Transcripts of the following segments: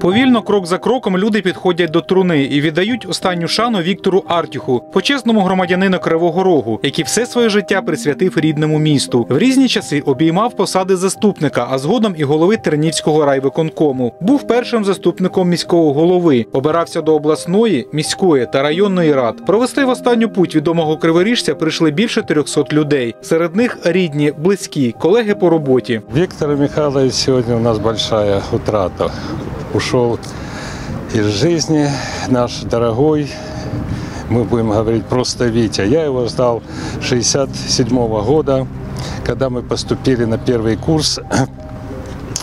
Повільно, крок за кроком, люди підходять до труни і віддають останню шану Віктору Артюху, почесному громадянину Кривого Рогу, який все своє життя присвятив рідному місту. В різні часи обіймав посади заступника, а згодом і голови Тернівського райвиконкому. Був першим заступником міського голови, обирався до обласної, міської та районної рад. Провести в останню путь відомого криворіжця прийшли більше 300 людей. Серед них рідні, близькі, колеги по роботі. Виктор Михайлович сегодня у нас большая утрата. Ушел из жизни наш дорогой, мы будем говорить просто Витя. Я его ждал 67 года, когда мы поступили на первый курс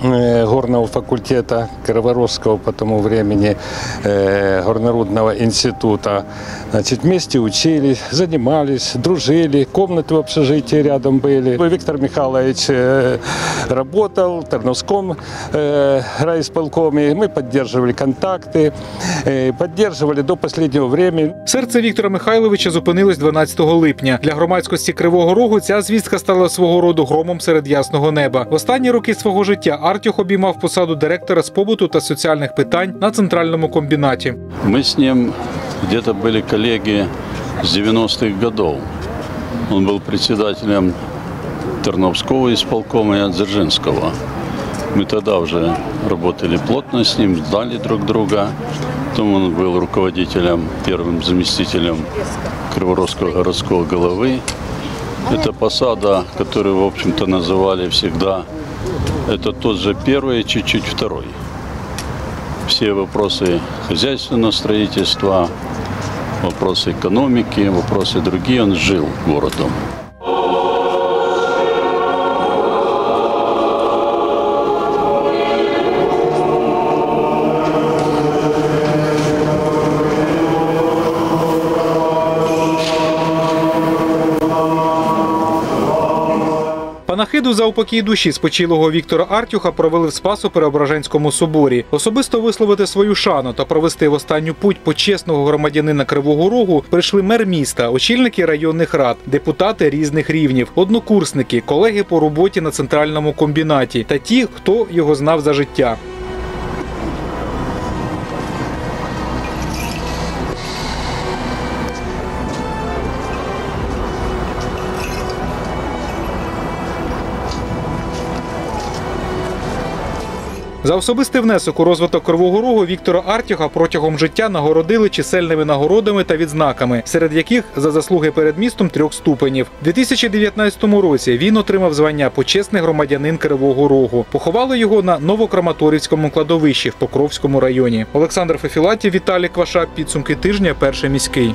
горного факультета Криворожского по тому времени э, горнорудного института. Значит, вместе учились, занимались, дружили, комнаты в общежитии рядом были. Виктор Михайлович э, работал в Тарновском э, райисполкоме. Мы поддерживали контакты, э, поддерживали до последнего времени. Серце Віктора Михайловича зупинилось 12 липня. Для громадськості Кривого Рогу ця звістка стала свого роду громом серед ясного неба. В останні роки свого життя Артюх обіймав посаду директора з побуту та соціальних питань на центральному комбінаті. Мы с ним где-то были коллеги с 90-х годов. Он был председателем Терновского исполкома и Дзержинского. Мы тогда уже работали плотно с ним, знали друг друга. Потом он был руководителем, первым заместителем Криворожского городского головы. Это посада, которую, в общем-то, называли всегда, это тот же первый, чуть-чуть второй. Все вопросы хозяйственного строительства, вопросы экономики, вопросы другие, он жил городом. Панахиду за упокій душі спочилого Віктора Артюха провели в Спасу Преображенському соборі. Особисто висловити свою шану та провести в останню путь почесного громадянина Кривого Рогу прийшли мер міста, очільники районних рад, депутати різних рівнів, однокурсники, колеги по роботі на центральному комбінаті та ті, хто його знав за життя. За особистий внесок у розвиток Кривого Рогу Віктора Артюха протягом життя нагородили чисельними нагородами та відзнаками, серед яких за заслуги перед містом трьох ступенів. У 2019 році він отримав звання почесний громадянин Кривого Рогу. Поховали його на Новокраматорівському кладовищі в Покровському районі. Олександр Фефілатів, Віталій Кваша. Підсумки тижня. Перший міський.